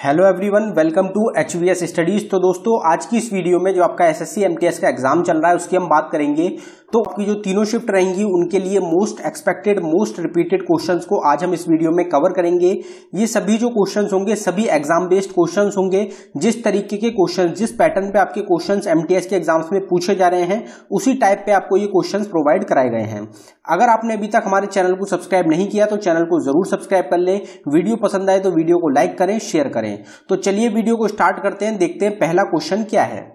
Hello everyone welcome to H V S studies तो दोस्तों, आज की इस वीडियो में जो आपका S S C M T S का एग्ज़ाम चल रहा है, उसकी हम बात करेंगे। तो आपकी जो तीनों शिफ्ट रहेंगी, उनके लिए most expected most repeated questions को आज हम इस वीडियो में कवर करेंगे। ये सभी जो क्वेश्चंस होंगे, सभी एग्ज़ाम बेस्ड क्वेश्चंस होंगे। जिस तरीके के क्वेश्चन जिस पैटर्न पे आपके क्वेश्चंस एमटीएस के एग्ज़ाम्स में पूछे जा रहे हैं, उसी टाइप पे आपको ये क्वेश्चन प्रोवाइड कराए गए हैं। अगर आपने अभी तक हमारे चैनल को सब्सक्राइब नहीं किया तो चैनल को ज़रूर सब्सक्राइब कर लें। वीडियो पसंद आए तो वीडियो को लाइक करें शेयर करें। तो चलिए वीडियो को स्टार्ट करते हैं, देखते हैं पहला क्वेश्चन क्या है।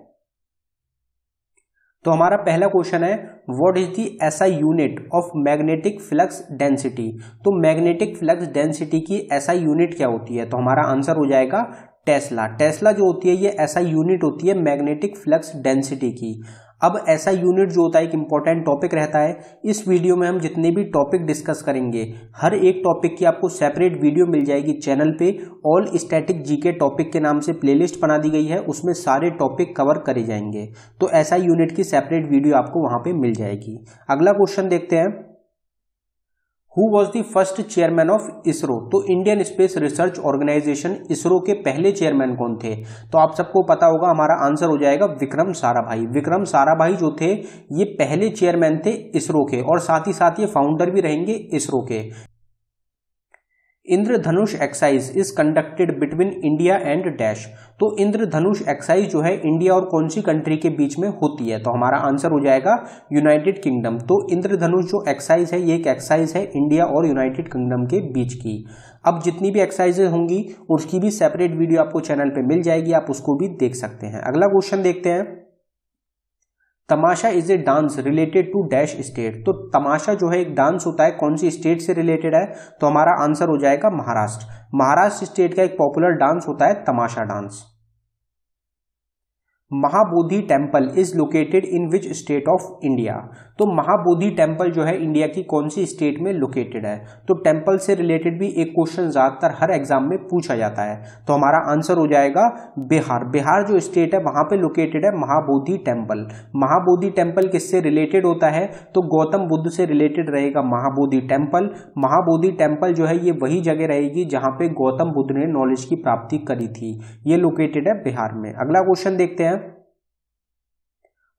तो हमारा पहला क्वेश्चन है what is the SI unit of magnetic flux density तो मैग्नेटिक फ्लक्स डेंसिटी की एसआई यूनिट क्या होती है? तो हमारा आंसर हो जाएगा टेस्ला टेस्ला जो होती है, ये ऐसा यूनिट होती है मैग्नेटिक फ्लक्स डेंसिटी की। अब ऐसा यूनिट जो होता है एक इंपॉर्टेंट टॉपिक रहता है, इस वीडियो में हम जितने भी टॉपिक डिस्कस करेंगे, हर एक टॉपिक की आपको सेपरेट वीडियो मिल जाएगी चैनल पे ऑल स्टैटिक जीके टॉपिक के नाम से प्लेलिस्ट बना दी गई है, उसमें सारे टॉपिक कवर करे जाएँगे। तो ऐसा यूनिट की सेपरेट वीडियो आपको वहाँ पर मिल जाएगी। अगला क्वेश्चन देखते हैं। Who was the first chairman of ISRO तो Indian space research organisation ISRO के पहले चेयरमैन कौन थे? तो आप सबको पता होगा, हमारा आंसर हो जाएगा विक्रम साराभाई। विक्रम साराभाई जो थे, ये पहले चेयरमैन थे इसरो के और साथ ही साथ ये फाउंडर भी रहेंगे इसरो के। Indradhanush exercise is conducted between India and dash तो इंद्रधनुष एक्साइज जो है इंडिया और कौन सी कंट्री के बीच में होती है? तो हमारा आंसर हो जाएगा यूनाइटेड किंगडम तो इंद्रधनुष जो एक्साइज है, ये एक एक्साइज है इंडिया और यूनाइटेड किंगडम के बीच की। अब जितनी भी एक्सरसाइजेज होंगी, उसकी भी सेपरेट वीडियो आपको चैनल पर मिल जाएगी, आप उसको भी देख सकते हैं। अगला क्वेश्चन देखते हैं। Tamasha is a dance related to dash state तो तमाशा जो है, एक डांस होता है, कौन सी स्टेट से रिलेटेड है? तो हमारा आंसर हो जाएगा महाराष्ट्र. महाराष्ट्र स्टेट का एक पॉपुलर डांस होता है Tamasha dance Mahabodhi temple is located in which state of India तो महाबोधि टेंपल जो है इंडिया की कौन सी स्टेट में लोकेटेड है? तो टेंपल से रिलेटेड भी एक क्वेश्चन ज़्यादातर हर एग्ज़ाम में पूछा जाता है। तो हमारा आंसर हो जाएगा बिहार। बिहार जो स्टेट है, वहाँ पे लोकेटेड है महाबोधि टेंपल महाबोधि टेंपल किससे रिलेटेड होता है? तो गौतम बुद्ध से रिलेटेड रहेगा महाबोधि टेंपल महाबोधि टेंपल जो है, ये वही जगह रहेगी जहाँ पे गौतम बुद्ध ने नॉलेज की प्राप्ति करी थी। ये लोकेटेड है बिहार में। अगला क्वेश्चन देखते हैं।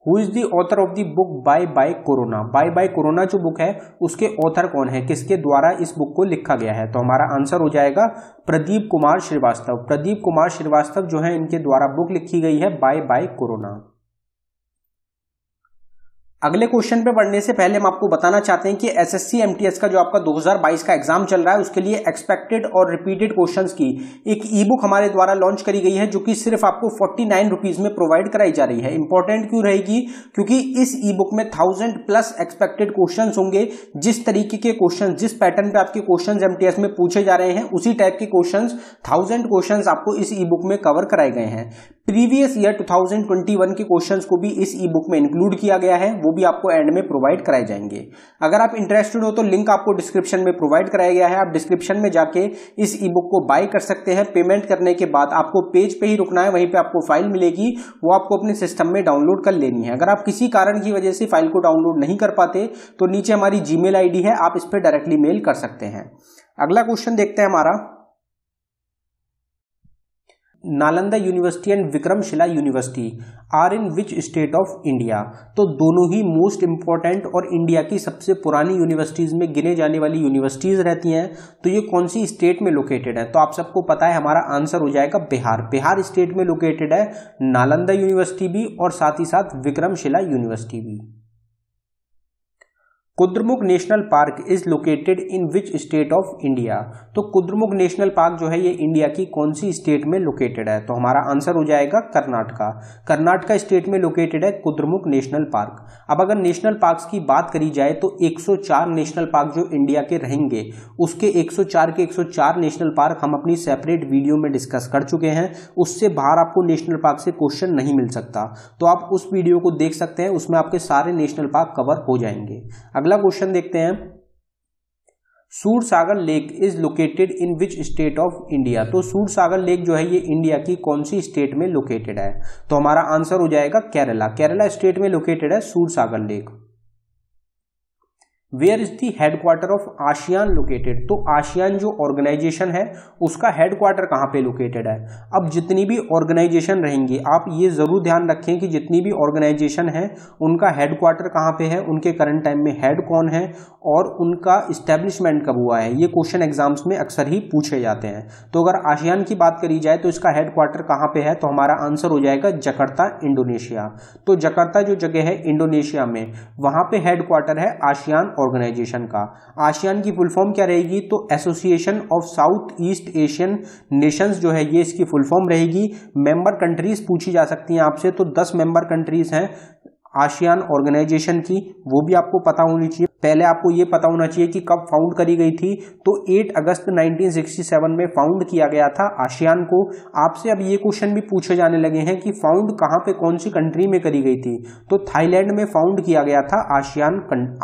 Who is the author of the book bye bye corona bye bye corona जो बुक है, उसके ऑथर कौन है? किसके द्वारा इस बुक को लिखा गया है? तो हमारा आंसर हो जाएगा प्रदीप कुमार श्रीवास्तव। प्रदीप कुमार श्रीवास्तव जो है, इनके द्वारा बुक लिखी गई है बाय बाय कोरोना अगले क्वेश्चन पे बढ़ने से पहले हम आपको बताना चाहते हैं कि एसएससी एमटीएस का जो आपका 2022 का एग्ज़ाम चल रहा है, उसके लिए एक्सपेक्टेड और रिपीटेड क्वेश्चंस की एक ई बुक हमारे द्वारा लॉन्च करी गई है, जो कि सिर्फ़ आपको फोर्टी नाइन रुपीज़ में प्रोवाइड कराई जा रही है। इंपॉर्टेंट क्यों रहेगी? क्योंकि इस ई बुक में थाउज़ेंड प्लस एक्सपेक्टेड क्वेश्चन होंगे। जिस तरीके के क्वेश्चन जिस पैटर्न पे आपके क्वेश्चन एमटीएस में पूछे जा रहे हैं, उसी टाइप के क्वेश्चन थाउज़ेंड क्वेश्चन आपको इस ई बुक में कवर कराए गए हैं। प्रीवियस ईयर 2021 के क्वेश्चंस को भी इस ई बुक में इंक्लूड किया गया है। वो भी आपको एंड में प्रोवाइड कराए जाएँगे। अगर आप इंटरेस्टेड हो तो लिंक आपको डिस्क्रिप्शन में प्रोवाइड कराया गया है। आप डिस्क्रिप्शन में जाके इस ई बुक को बाय कर सकते हैं। पेमेंट करने के बाद आपको पेज पे ही रुकना है, वहीं पे आपको फ़ाइल मिलेगी। वो आपको अपने सिस्टम में डाउनलोड कर लेनी है। अगर आप किसी कारण की वजह से फ़ाइल को डाउनलोड नहीं कर पाते तो नीचे हमारी जीमेल आईडी है। आप इस पर डायरेक्टली मेल कर सकते हैं। अगला क्वेश्चन देखते हैं हमारा। Nalanda university and Vikramshila university are in which state of India. तो दोनों ही मोस्ट इंपॉर्टेंट और इंडिया की सबसे पुरानी यूनिवर्सिटीज में गिने जाने वाली यूनिवर्सिटीज रहती हैं। तो ये कौन सी स्टेट में लोकेटेड है? तो आप सबको पता है हमारा आंसर हो जाएगा बिहार। बिहार स्टेट में लोकेटेड है, नालंदा यूनिवर्सिटी भी और साथ ही साथ विक्रमशिला यूनिवर्सिटी भी। Kudremukh national park is located in which state of India. तो कुद्रमुख नेशनल पार्क जो है ये इंडिया की कौन सी स्टेट में लोकेटेड है? तो हमारा आंसर हो जाएगा कर्नाटका। कर्नाटका स्टेट में लोकेटेड है कुद्रमुख नेशनल पार्क। अब अगर नेशनल पार्क्स की बात करी जाए तो 104 नेशनल पार्क जो इंडिया के रहेंगे, उसके 104 के 104 नेशनल पार्क हम अपनी सेपरेट वीडियो में डिस्कस कर चुके हैं। उससे बाहर आपको नेशनल पार्क से क्वेश्चन नहीं मिल सकता। तो आप उस वीडियो को देख सकते हैं, उसमें आपके सारे नेशनल पार्क कवर हो जाएँगे। अगला क्वेश्चन देखते हैं। Sur Sagar lake is located in which state of India तो सूर सागर लेक जो है, ये इंडिया की कौन सी स्टेट में लोकेटेड है? तो हमारा आंसर हो जाएगा केरला। केरला स्टेट में लोकेटेड है Sur Sagar lake. Where is the headquarter of ASEAN located तो आशियान जो ऑर्गेनाइजेशन है, उसका हेडक्वार्टर कहाँ पे लोकेटेड है? अब जितनी भी ऑर्गेनाइजेशन रहेंगी, आप ये ज़रूर ध्यान रखें कि जितनी भी ऑर्गेनाइजेशन है, उनका हेडक्वार्टर कहाँ पे है? उनके करंट टाइम में हेड कौन है? और उनका इस्टेब्लिशमेंट कब हुआ है? ये क्वेश्चन एग्ज़ाम्स में अक्सर ही पूछे जाते हैं। तो अगर आशियान की बात करी जाए तो इसका हेडक्वार्टर कहाँ पे है? तो हमारा आंसर हो जाएगा जकर्ता, इंडोनेशिया। तो जकर्ता जो जगह है, इंडोनेशिया में, वहाँ पे हेडक्वार्टर है आशियान ऑर्गेनाइजेशन का। आशियान की फुल फॉर्म क्या रहेगी? तो association of south east Asian nations जो है, ये इसकी फुल फॉर्म रहेगी। मेंबर कंट्रीज़ पूछी जा सकती हैं आपसे तो दस मेंबर कंट्रीज़ हैं आशियान ऑर्गेनाइजेशन की, वो भी आपको पता होनी चाहिए। पहले आपको ये पता होना चाहिए कि कब फाउंड करी गई थी। तो 8 अगस्त 1967 में फाउंड किया गया था आशियान को। आपसे अब ये क्वेश्चन भी पूछे जाने लगे हैं कि फाउंड कहाँ पे कौन सी कंट्री में करी गई थी। तो थाईलैंड में फाउंड किया गया था आशियान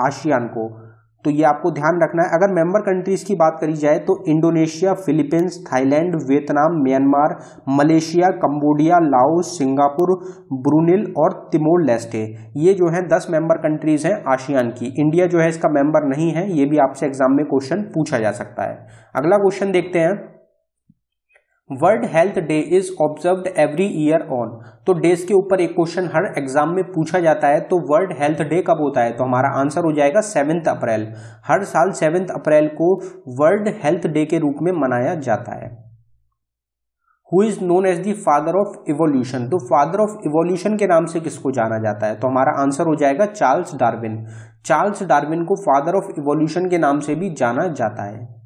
आशियान को। तो ये आपको ध्यान रखना है। अगर मेंबर कंट्रीज़ की बात करी जाए तो Indonesia, Philippines, Thailand, Vietnam, Myanmar, Malaysia, Cambodia, Laos, Singapore, Brunei और तिमोर लेस्टे। ये जो है दस मेंबर कंट्रीज़ हैं आशियान की। इंडिया जो है इसका मेंबर नहीं है, ये भी आपसे एग्ज़ाम में क्वेश्चन पूछा जा सकता है। अगला क्वेश्चन देखते हैं। World health day is observe every year on. तो डेज़ के ऊपर एक क्वेश्चन हर एग्ज़ाम में पूछा जाता है तो वर्ल्ड हेल्थ डे कब होता है? तो हमारा आंसर हो जाएगा सेवेंथ अप्रैल। हर साल सेवेंथ अप्रैल को वर्ल्ड हेल्थ डे के रूप में मनाया जाता है। Who is known as the father of evolution तो फादर ऑफ़ इवोल्यूशन के नाम से किसको जाना जाता है? तो हमारा आंसर हो जाएगा चार्ल्स डार्विन। चार्ल्स डार्विन को फादर ऑफ़ इवोल्यूशन के नाम से भी जाना जाता है।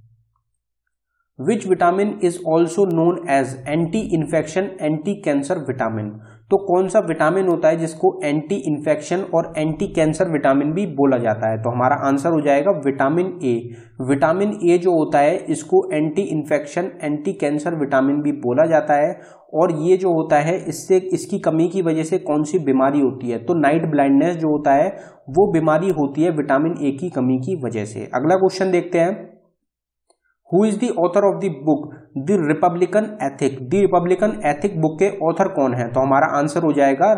Which vitamin is also known as anti infection anti cancer vitamin तो कौन सा विटामिन होता है जिसको एंटी इन्फेक्शन और एंटी कैंसर विटामिन भी बोला जाता है? तो हमारा आंसर हो जाएगा विटामिन ए विटामिन ए जो होता है, इसको anti infection anti cancer vitamin भी बोला जाता है। और ये जो होता है, इससे, इसकी कमी की वजह से कौन सी बीमारी होती है? तो नाइट ब्लाइंडनेस जो होता है, वो बीमारी होती है विटामिन ए की कमी की वजह से। अगला क्वेश्चन देखते हैं। Who is the author of the book the republican ethic the republican ethic book के ऑथर कौन है? तो हमारा आंसर हो जाएगा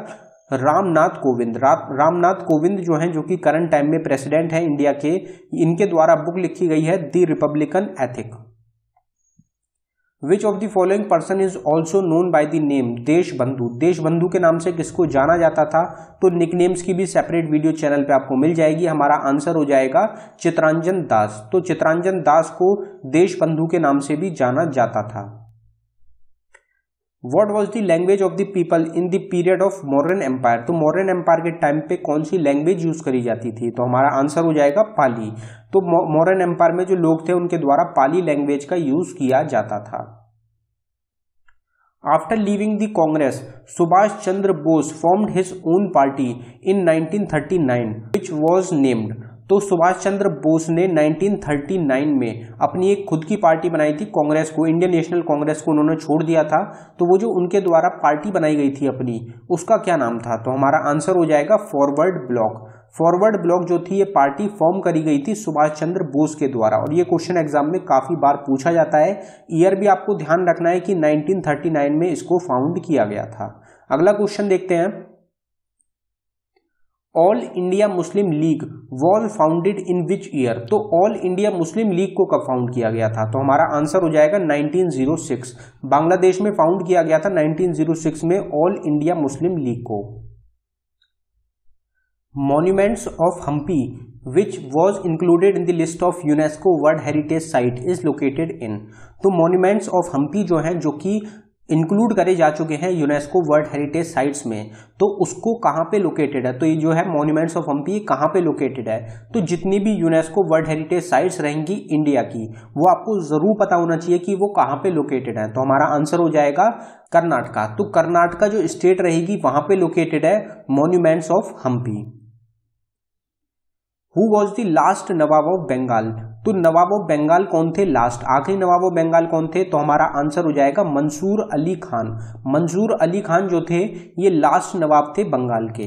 रामनाथ कोविंद। रामनाथ कोविंद जो हैं, जो कि करंट टाइम में प्रेसिडेंट हैं इंडिया के, इनके द्वारा बुक लिखी गई है the republican ethic which of the following person is also known by the name Deshbandhu Desh बंधु के नाम से किसको जाना जाता था? तो निकनेम्स की भी सेपरेट वीडियो चैनल पे आपको मिल जाएगी। हमारा आंसर हो जाएगा चित्रांजन दास। तो चित्रांजन दास को देश बंधु के नाम से भी जाना जाता था। What was the language of the people in the period of modern empire तो मॉडर्न एम्पायर के टाइम पे कौन सी लैंग्वेज यूज़ करी जाती थी? तो हमारा आंसर हो जाएगा पाली। तो मॉडर्न एम्पायर में जो लोग थे, उनके द्वारा पाली लैंग्वेज का यूज़ किया जाता था। After living the Congress Subhash Chandra Bose formed his own party in 1939 which was named तो सुभाष चंद्र बोस ने 1939 में अपनी एक खुद की पार्टी बनाई थी, कांग्रेस को, इंडियन नेशनल कांग्रेस को उन्होंने छोड़ दिया था। तो वो जो उनके द्वारा पार्टी बनाई गई थी अपनी, उसका क्या नाम था? तो हमारा आंसर हो जाएगा फॉरवर्ड ब्लॉक। फॉरवर्ड ब्लॉक जो थी, ये पार्टी फॉर्म करी गई थी सुभाष चंद्र बोस के द्वारा। और ये क्वेश्चन एग्ज़ाम में काफ़ी बार पूछा जाता है। ईयर भी आपको ध्यान रखना है कि 1939 में इसको फाउंड किया गया था। अगला क्वेश्चन देखते हैं। All India Muslim League was founded in which year तो ऑल इंडिया मुस्लिम लीग को कब फाउंड किया गया था? तो हमारा आंसर हो जाएगा 1906 बांग्लादेश में फाउंड किया गया था 1906 में ऑल इंडिया मुस्लिम लीग को। Monuments of Hampi which was included in the list of UNESCO world heritage site is located in तो मॉन्यूमेंट्स ऑफ़ हम्पी जो है, जो कि इंक्लूड करे जा चुके हैं यूनेस्को वर्ल्ड हेरिटेज साइट्स में तो उसको कहाँ पे लोकेटेड है? तो ये जो है मॉन्यूमेंट्स ऑफ़ हम्पी ये कहाँ पे लोकेटेड है? तो जितनी भी यूनेस्को वर्ल्ड हेरिटेज साइट्स रहेंगी इंडिया की, वो आपको ज़रूर पता होना चाहिए कि वो कहाँ पे लोकेटेड है। तो हमारा आंसर हो जाएगा कर्नाटका। तो कर्नाटका जो स्टेट रहेगी, वहाँ पे लोकेटेड है monuments of Hampi who was the last nawab of Bengal तो नवाब ऑफ़ बंगाल कौन थे? लास्ट आखिरी नवाब ऑफ़ बंगाल कौन थे? तो हमारा आंसर हो जाएगा मंसूर अली खान मंसूर अली खान जो थे, ये लास्ट नवाब थे बंगाल के.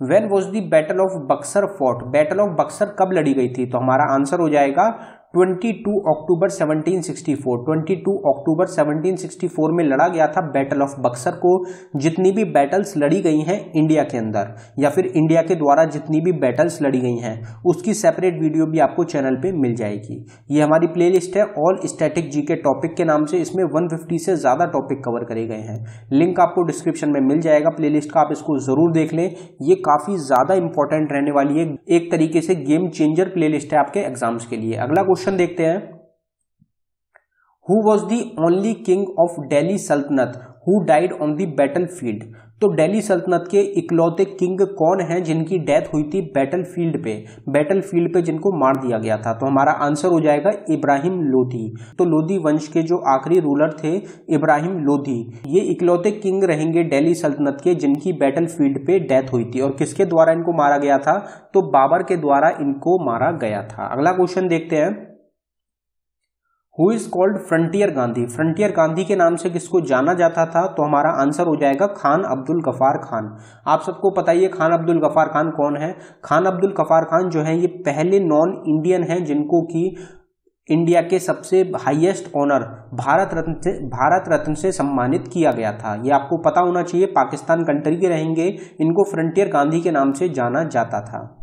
When was the battle of Buxar fought battle of Buxar कब लड़ी गई थी? तो हमारा आंसर हो जाएगा 22 अक्टूबर 1764 22 अक्टूबर 1764 में लड़ा गया था बैटल ऑफ़ बक्सर को। जितनी भी बैटल्स लड़ी गई हैं इंडिया के अंदर, या फिर इंडिया के द्वारा जितनी भी बैटल्स लड़ी गई हैं, उसकी सेपरेट वीडियो भी आपको चैनल पे मिल जाएगी। ये हमारी प्लेलिस्ट है ऑल स्टैटिक जी के टॉपिक के नाम से इसमें 150 से ज़्यादा टॉपिक कवर करे गए हैं। लिंक आपको डिस्क्रिप्शन में मिल जाएगा। प्लेलिस्ट का आप इसको ज़रूर देख लें। ये काफ़ी ज़्यादा इंपॉर्टेंट रहने वाली है। एक तरीके से गेम चेंजर प्लेलिस्ट है आपके एग्ज़ाम्स के लिए। अगला क्वेश्चन देखते हैं। Who was the only king of Delhi Sultanate who died on the battle field तो डेली सल्तनत के इकलौते किंग कौन हैं जिनकी डेथ हुई थी बैटल फ़ील्ड पे? बैटल फ़ील्ड पे जिनको मार दिया गया था। तो हमारा आंसर हो जाएगा इब्राहिम लोधी तो लोधी वंश के जो आखिरी रूलर थे इब्राहिम लोधी ये इकलौते किंग रहेंगे डेली सल्तनत के जिनकी बैटल फ़ील्ड पे डेथ हुई थी। और किसके द्वारा इनको मारा गया था? तो बाबर के द्वारा इनको मारा गया था। अगला क्वेश्चन देखते हैं। Who is called frontier Gandhi frontier Gandhi के नाम से किसको जाना जाता था तो हमारा आंसर हो जाएगा खान अब्दुल गफार खान। आप सबको पता ही है खान अब्दुल गफार खान कौन है? खान अब्दुल गफार खान जो है, ये पहले नॉन इंडियन हैं, जिनको कि इंडिया के सबसे हाईएस्ट ऑनर भारत रत्न से, भारत रत्न से सम्मानित किया गया था। ये आपको पता होना चाहिए, पाकिस्तान कंट्री के रहेंगे, इनको फ्रंटियर गांधी के नाम से जाना जाता था।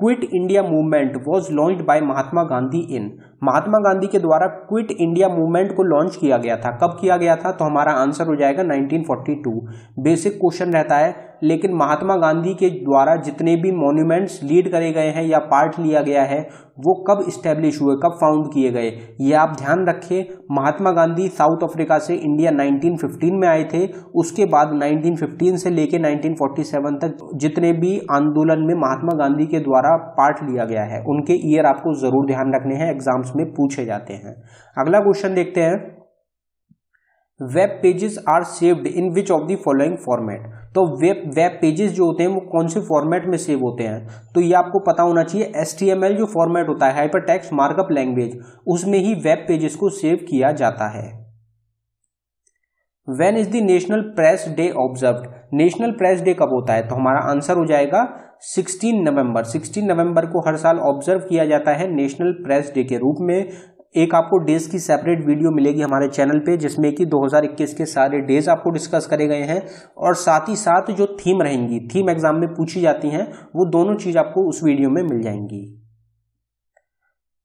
Quit India movement was launch by Mahatma Gandhi in Mahatma Gandhi के द्वारा क्विट इंडिया मूवमेंट को लॉन्च किया गया था। कब किया गया था? तो हमारा आंसर हो जाएगा 1942 बेसिक क्वेश्चन रहता है लेकिन महात्मा गांधी के द्वारा जितने भी मॉन्यूमेंट्स लीड करे गए हैं या पार्ट लिया गया है, वो कब इस्टेब्लिश हुए, कब फाउंड किए गए, ये आप ध्यान रखें। महात्मा गांधी साउथ अफ्रीका से इंडिया 1915 में आए थे, उसके बाद 1915 से लेके 1947 तक जितने भी आंदोलन में महात्मा गांधी के द्वारा पार्ट लिया गया है, उनके ईयर आपको ज़रूर ध्यान रखने हैं एग्ज़ाम्स में पूछे जाते हैं। अगला क्वेश्चन देखते हैं। Web pages are saved in which of the following format तो वेब वेब पेजेस जो होते हैं, वो कौन से फॉर्मेट में सेव होते हैं? तो ये आपको पता होना चाहिए एस जो फॉर्मेट होता है हाइपर टेक्स्ट मार्कअप लैंग्वेज उसमें ही वेब पेजेस को सेव किया जाता है। When is the national press day observe national press day कब होता है? तो हमारा आंसर हो जाएगा 16 नवंबर 16 नवंबर को हर साल ऑब्ज़र्व किया जाता है नेशनल प्रेस डे के रूप में। एक आपको डेज़ की सेपरेट वीडियो मिलेगी हमारे चैनल पे, जिसमें कि 2021 के सारे डेज़ आपको डिस्कस करे गए हैं। और साथ ही साथ जो थीम रहेंगी थीम एग्ज़ाम में पूछी जाती हैं, वो दोनों चीज़ आपको उस वीडियो में मिल जाएँगी।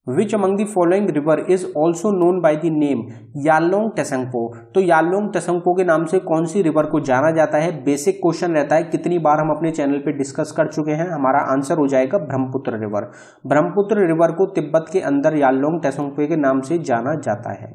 Which among the following river is also known by the name Yarlung Tsangpo तो यालोंग टेसंगपो के नाम से कौन सी रिवर को जाना जाता है? बेसिक क्वेश्चन रहता है, कितनी बार हम अपने चैनल पे डिस्कस कर चुके हैं? हमारा आंसर हो जाएगा ब्रह्मपुत्र रिवर ब्रह्मपुत्र रिवर को तिब्बत के अंदर यालोंग टेसंगपो के नाम से जाना जाता है।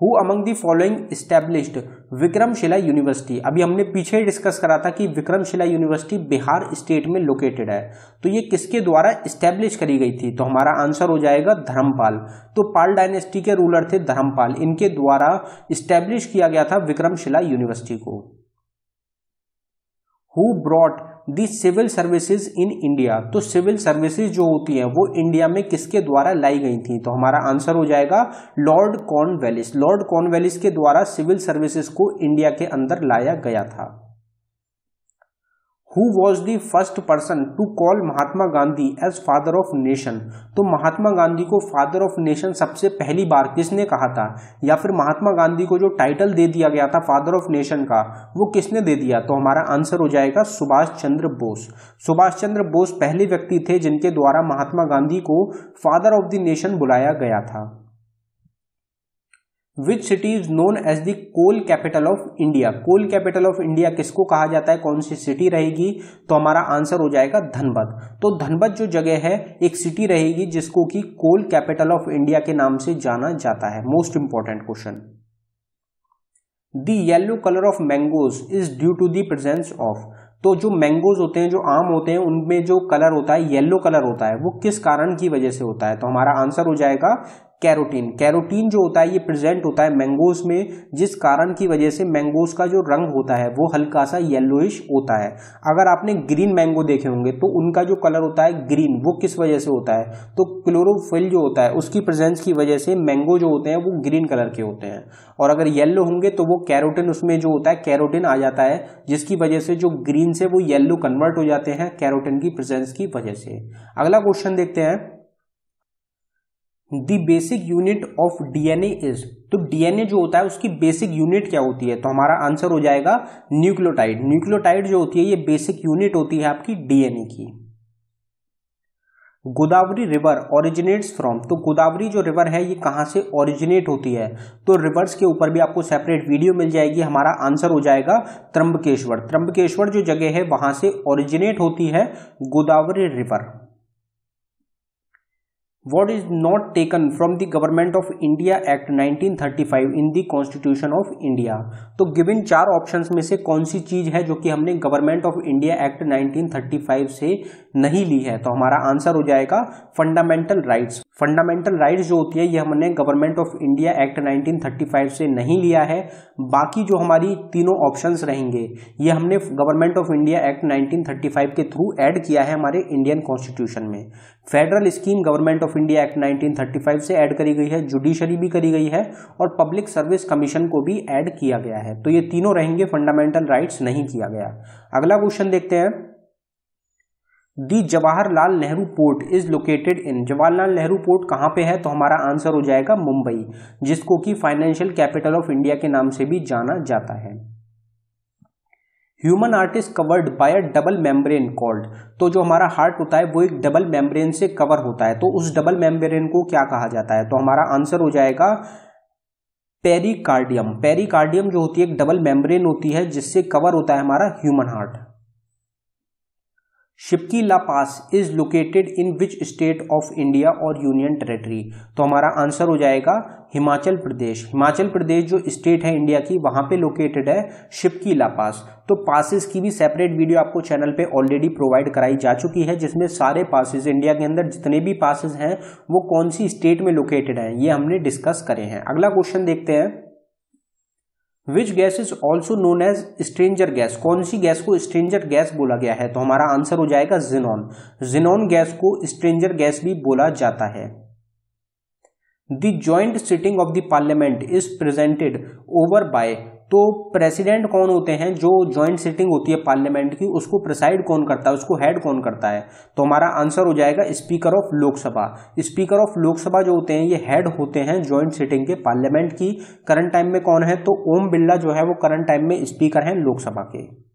Who among the following established Vikramshila university. अभी हमने पीछे डिस्कस करा था कि विक्रमशिला यूनिवर्सिटी बिहार स्टेट में लोकेटेड है। तो ये किसके द्वारा स्टैब्लिश करी गई थी? तो हमारा आंसर हो जाएगा धर्मपाल। तो पाल डायनेस्टी के रूलर थे धर्मपाल। इनके द्वारा स्टैब्लिश किया गया था विक्रमशिला यूनिवर्सिटी को। Who brought the civil services in India. तो सिविल सर्विसेज़ जो होती हैं, वो इंडिया में किसके द्वारा लाई गई थी? तो हमारा आंसर हो जाएगा लॉर्ड कॉर्नवेलिस। लॉर्ड कॉर्नवेलिस के द्वारा सिविल सर्विसेज़ को इंडिया के अंदर लाया गया था। Who was the first person to call Mahatma Gandhi as father of nation तो महात्मा गांधी को फादर ऑफ़ नेशन सबसे पहली बार किसने कहा था? या फिर महात्मा गांधी को जो टाइटल दे दिया गया था फादर ऑफ़ नेशन का, वो किसने दे दिया? तो हमारा आंसर हो जाएगा सुभाष चंद्र बोस। सुभाष चंद्र बोस पहले व्यक्ति थे जिनके द्वारा महात्मा गांधी को फादर ऑफ़ द नेशन बुलाया गया था। Which city is known as the coal capital of India coal capital of India किसको कहा जाता है? कौन सी सिटी रहेगी? तो हमारा आंसर हो जाएगा धनबद। तो धनबद जो जगह है, एक सिटी रहेगी जिसको कि कोल कैपिटल ऑफ़ इंडिया के नाम से जाना जाता है। Most important question the yellow colour of mangoes is due to the presence of तो जो मैंगोज होते हैं, जो आम होते हैं, उनमें जो कलर होता है येलो कलर होता है, वो किस कारण की वजह से होता है? तो हमारा आंसर हो जाएगा कैरोटीन। कैरोटीन जो होता है, ये प्रेजेंट होता है मैंगोज में, जिस कारण की वजह से मैंगोज का जो रंग होता है, वो हल्का सा येलोइश होता है। अगर आपने ग्रीन मैंगो देखे होंगे तो उनका जो कलर होता है ग्रीन वो किस वजह से होता है? तो क्लोरोफिल जो होता है, उसकी प्रेजेंस की वजह से मैंगो जो होते हैं, वो ग्रीन कलर के होते हैं। और अगर येल्लो होंगे तो वो कैरोटिन उसमें जो होता है कैरोटिन आ जाता है, जिसकी वजह से जो ग्रीन से वो येल्लो कन्वर्ट हो जाते हैं कैरोटिन की प्रेजेंस की वजह से। अगला क्वेश्चन देखते हैं। Basic unit of DNA is तो डीएनए जो होता है, उसकी बेसिक यूनिट क्या होती है? तो हमारा आंसर हो जाएगा न्यूक्लियोटाइड न्यूक्लियोटाइड जो होती है, ये बेसिक यूनिट होती है आपकी डीएनए की। गोदावरी रिवर ओरिजिनेट्स फ्रॉम तो गोदावरी जो रिवर है, ये कहाँ से ओरिजिनेट होती है? तो रिवर्स के ऊपर भी आपको सेपरेट वीडियो मिल जाएगी, हमारा आंसर हो जाएगा त्रंबकेश्वर त्रंबकेश्वर जो जगह है, वहाँ से ओरिजिनेट होती है Godavari river what is not taken from the government of india act 1935 in the constitution of india? तो गिवन चार ऑप्शंस में से कौन सी चीज़ है जो कि हमने गवर्नमेंट ऑफ़ इंडिया एक्ट 1935 से नहीं ली है? तो हमारा आंसर हो जाएगा फंडामेंटल राइट्स फंडामेंटल राइट्स जो होती है, ये हमने गवर्नमेंट ऑफ़ इंडिया एक्ट 1935 से नहीं लिया है। बाकी जो हमारी तीनों ऑप्शंस रहेंगे, ये हमने गवर्नमेंट ऑफ़ इंडिया एक्ट 1935 के थ्रू ऐड किया है हमारे इंडियन कॉन्स्टिट्यूशन में। Federal scheme government of India act 1935 से ऐड करी गई है जुडिशरी भी करी गई है और पब्लिक सर्विस कमीशन को भी ऐड किया गया है। तो ये तीनों रहेंगे फंडामेंटल राइट्स नहीं किया गया। अगला क्वेश्चन देखते हैं। The Jawaharlal Nehru port is located in Jawaharlal Nehru port कहाँ पे है? तो हमारा आंसर हो जाएगा मुंबई, जिसको कि फाइनेंशियल कैपिटल ऑफ़ इंडिया के नाम से भी जाना जाता है। Human heart is covered by a double membrane called तो जो हमारा हार्ट होता है, वो एक डबल मेम्ब्रेन से कवर होता है। तो उस डबल मेम्ब्रेन को क्या कहा जाता है? तो हमारा आंसर हो जाएगा पेरिकार्डियम पेरिकार्डियम जो होती है, एक डबल मेम्ब्रेन होती है, जिससे कवर होता है हमारा human heart Shipki La pass is located in which state of India और यूनियन टेरेटरी तो हमारा आंसर हो जाएगा हिमाचल प्रदेश हिमाचल प्रदेश जो स्टेट है इंडिया की, वहाँ पे लोकेटेड है शिपकी ला पास तो पासिस की भी सेपरेट वीडियो आपको चैनल पे ऑलरेडी प्रोवाइड कराई जा चुकी है, जिसमें सारे पासिस इंडिया के अंदर, जितने भी पासिस हैं, वो कौन सी स्टेट में लोकेटेड हैं, ये हमने डिस्कस करे हैं। अगला क्वेश्चन देखते हैं। Which gas is also known as stranger gas कौन सी गैस को स्ट्रेंजर गैस बोला गया है? तो हमारा आंसर हो जाएगा जिनॉन जिनॉन गैस को स्ट्रेंजर गैस भी बोला जाता है। The sitting of the parliament is presented over by तो प्रेसिडेंट कौन होते हैं जो ज्वाइंट सिटिंग होती है पार्लियामेंट की, उसको प्रिसाइड कौन करता है, उसको हेड कौन करता है? तो हमारा आंसर हो जाएगा speaker of Lok Sabha speaker of Lok Sabha जो होते हैं, ये हेड होते हैं ज्वाइंट सिटिंग के पार्लियामेंट की। करंट टाइम में कौन है? तो ओम बिरला जो है, वो करंट टाइम में स्पीकर हैं लोकसभा के।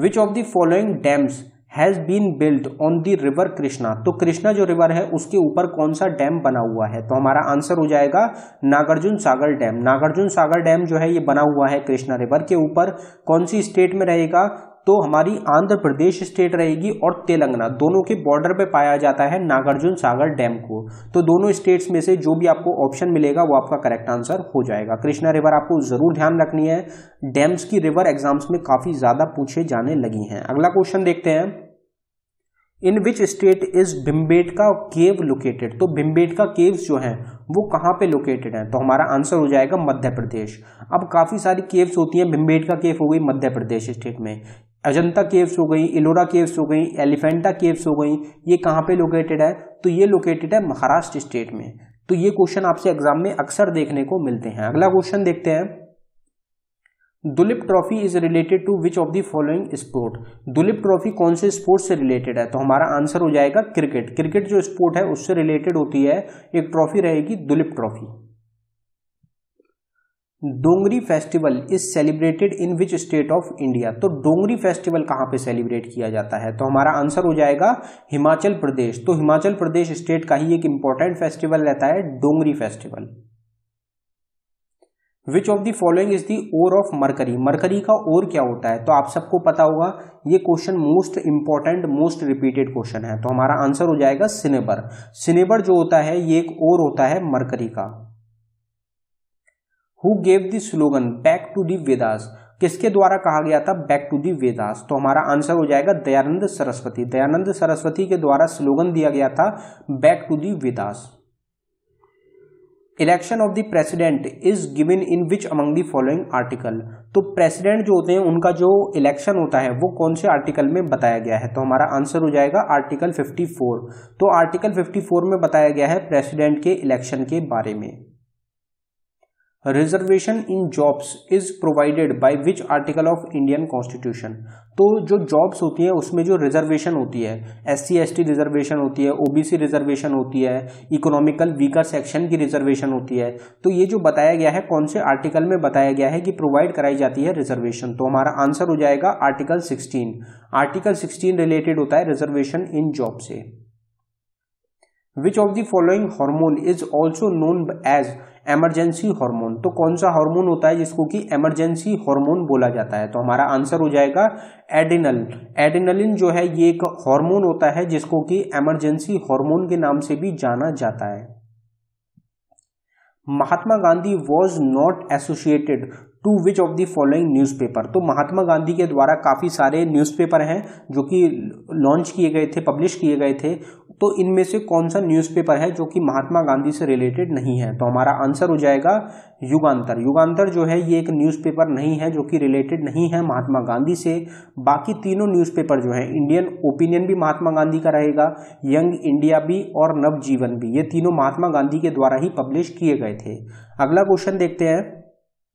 Which of the following dams has been built on the river Krishna तो कृष्णा जो रिवर है, उसके ऊपर कौन सा डैम बना हुआ है? तो हमारा आंसर हो जाएगा नागार्जुन सागर डैम नागार्जुन सागर डैम जो है, ये बना हुआ है कृष्णा रिवर के ऊपर. कौन सी स्टेट में रहेगा? तो हमारी आंध्र प्रदेश स्टेट रहेगी और तेलंगाना. दोनों के बॉर्डर पे पाया जाता है नागार्जुन सागर डैम को. तो दोनों स्टेट्स में से जो भी आपको ऑप्शन मिलेगा, वो आपका करेक्ट आंसर हो जाएगा. कृष्णा रिवर आपको ज़रूर ध्यान रखनी है. डैम्स की रिवर एग्ज़ाम्स में काफ़ी ज़्यादा पूछे जाने लगी हैं. अगला क्वेश्चन देखते हैं. In which state is Bhimbetka cave located तो भिम्बेटका केव्स जो हैं, वो कहाँ पे लोकेटेड हैं? तो हमारा आंसर हो जाएगा मध्य प्रदेश। अब काफ़ी सारी केव्स होती हैं। भिम्बेटका केव हो गई मध्य प्रदेश स्टेट में। अजंता केव्स हो गई इलोरा केव्स हो गई एलिफेंटा केव्स हो गई, ये कहाँ पे लोकेटेड है? तो ये लोकेटेड है महाराष्ट्र स्टेट में। तो ये क्वेश्चन आपसे एग्ज़ाम में अक्सर देखने को मिलते हैं। अगला क्वेश्चन देखते हैं। Duleep trophy is related to which of the following sport Duleep trophy कौन से स्पोर्ट से रिलेटेड है? तो हमारा आंसर हो जाएगा क्रिकेट क्रिकेट जो स्पोर्ट है, उससे रिलेटेड होती है, एक ट्रॉफी रहेगी Duleep trophy. Dongri festival is celebrated in which state of India तो डोंगरी फेस्टिवल कहाँ पे सेलिब्रेट किया जाता है? तो हमारा आंसर हो जाएगा हिमाचल प्रदेश. तो हिमाचल प्रदेश स्टेट का ही एक इंपॉर्टेंट फेस्टिवल रहता है, Dongri festival which of the following is the ore of mercury mercury का ओर क्या होता है? तो आप सबको पता होगा, ये question most important most repeated question है। तो हमारा आंसर हो जाएगा सिनेबर सिनेबर जो होता है, ये एक ओर होता है मरकरी का। Who gave the slogan back to the Vedas किसके द्वारा कहा गया था बैक टू दी वेदास तो हमारा आंसर हो जाएगा दयानंद सरस्वती। दयानंद सरस्वती के द्वारा स्लोगन दिया गया था back to the Vedas election of the president is given in which among the following article तो प्रेसिडेंट जो होते हैं, उनका जो इलेक्शन होता है, वो कौन से आर्टिकल में बताया गया है? तो हमारा आंसर हो जाएगा आर्टिकल 54 तो आर्टिकल 54 में बताया गया है प्रेसिडेंट के इलेक्शन के बारे में। Reservation in jobs is provided by which article of Indian constitution तो जो जॉब्स होती हैं, उसमें जो रिजर्वेशन होती है S C S T reservation होती है ओबीसी रिजर्वेशन होती है इकोनॉमिकल वीकर सेक्शन की रिजर्वेशन होती है तो ये जो बताया गया है, कौन से आर्टिकल में बताया गया है कि प्रोवाइड कराई जाती है रिजर्वेशन तो हमारा आंसर हो जाएगा article sixteen article sixteen related होता है रिजर्वेशन इन जॉब से। Which of the following hormone is also known as emergency hormone तो कौन सा हार्मोन होता है जिसको कि एमरजेंसी हार्मोन बोला जाता है? तो हमारा आंसर हो जाएगा एडिनल एडिनलिन जो है, ये एक हार्मोन होता है जिसको कि एमरजेंसी हार्मोन के नाम से भी जाना जाता है। Mahatma Gandhi was not associated to which of the following newspaper तो महात्मा गांधी के द्वारा काफ़ी सारे न्यूज़पेपर हैं, जो कि लॉन्च किए गए थे पब्लिश किए गए थे। तो इनमें से कौन सा न्यूज़पेपर है जो कि महात्मा गांधी से रिलेटेड नहीं है? तो हमारा आंसर हो जाएगा युगांतर। युगांतर जो है, ये एक न्यूज़पेपर नहीं है जो कि रिलेटेड नहीं है महात्मा गांधी से। बाकी तीनों न्यूज़पेपर जो है इंडियन ओपिनियन भी महात्मा गांधी का रहेगा यंग इंडिया भी और नवजीवन भी। ये तीनों महात्मा गांधी के द्वारा ही पब्लिश किए गए थे। अगला क्वेश्चन देखते हैं।